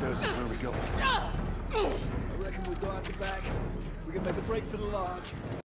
Those where we go? I reckon we go out the back. We can make a break for the lodge.